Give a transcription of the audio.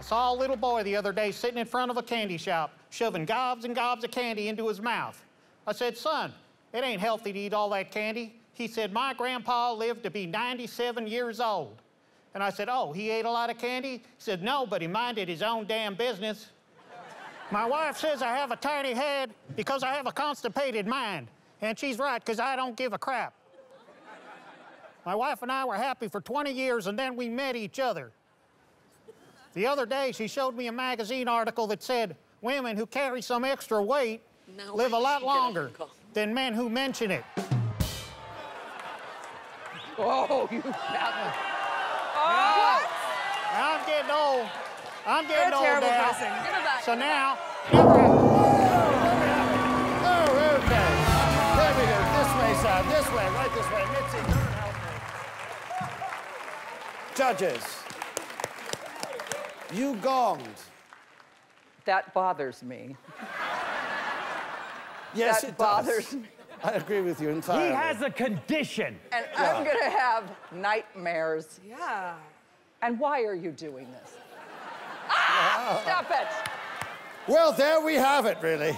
saw a little boy the other day sitting in front of a candy shop, shoving gobs and gobs of candy into his mouth. I said, son, it ain't healthy to eat all that candy. He said, my grandpa lived to be 97 years old. And I said, oh, he ate a lot of candy? He said, no, but he minded his own damn business. My wife says I have a tiny head because I have a constipated mind. And she's right, because I don't give a crap. My wife and I were happy for 20 years, and then we met each other. The other day, she showed me a magazine article that said women who carry some extra weight No, live a lot longer than men who mention it. Oh, you got Now, I'm getting old. I'm getting You're a old terrible now. person. Give it back. So now, Oh, okay. There. This way, sir. This way. Right this way. Mitzi, come and help me. Judges, you gonged. That bothers me. Yes, that it bothers does. me. I agree with you entirely. He has a condition. And I'm going to have nightmares. Yeah. And why are you doing this? Ah! Stop it! Well, there we have it, really.